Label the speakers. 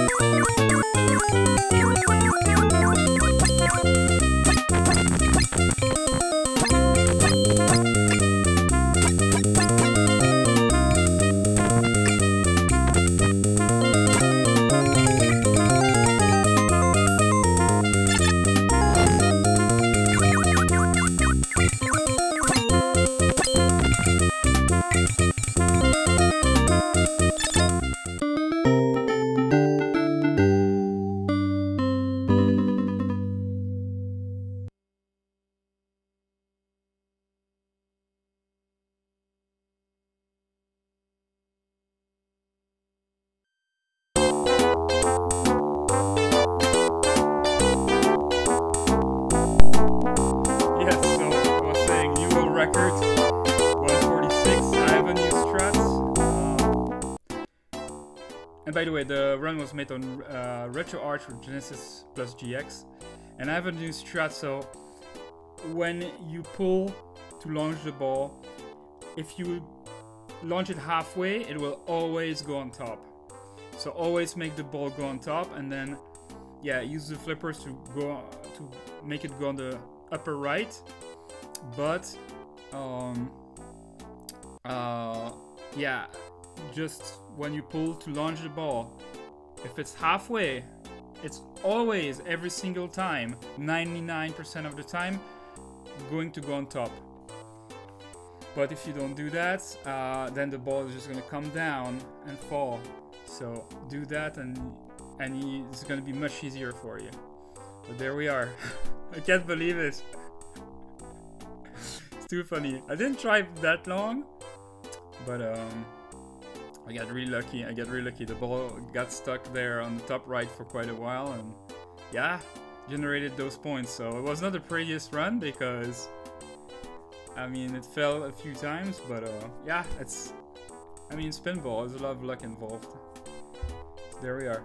Speaker 1: Yes, so and by the way, the run was made on uh, RetroArch Genesis plus GX. And I have a new strat, so when you pull to launch the ball, if you launch it halfway, it will always go on top. So always make the ball go on top, and then yeah, use the flippers to go to make it go on the upper right. But um, uh, yeah, just when you pull to launch the ball, if it's halfway, it's always every single time, 99% of the time, going to go on top. But if you don't do that, uh, then the ball is just gonna come down and fall. So do that, and and it's gonna be much easier for you. But there we are. I can't believe it. it's too funny. I didn't try that long, but um, I got really lucky. I got really lucky. The ball got stuck there on the top right for quite a while, and yeah, generated those points. So it was not the prettiest run because I mean it fell a few times, but uh, yeah, it's. I mean, spinball. There's a lot of luck involved. There we are.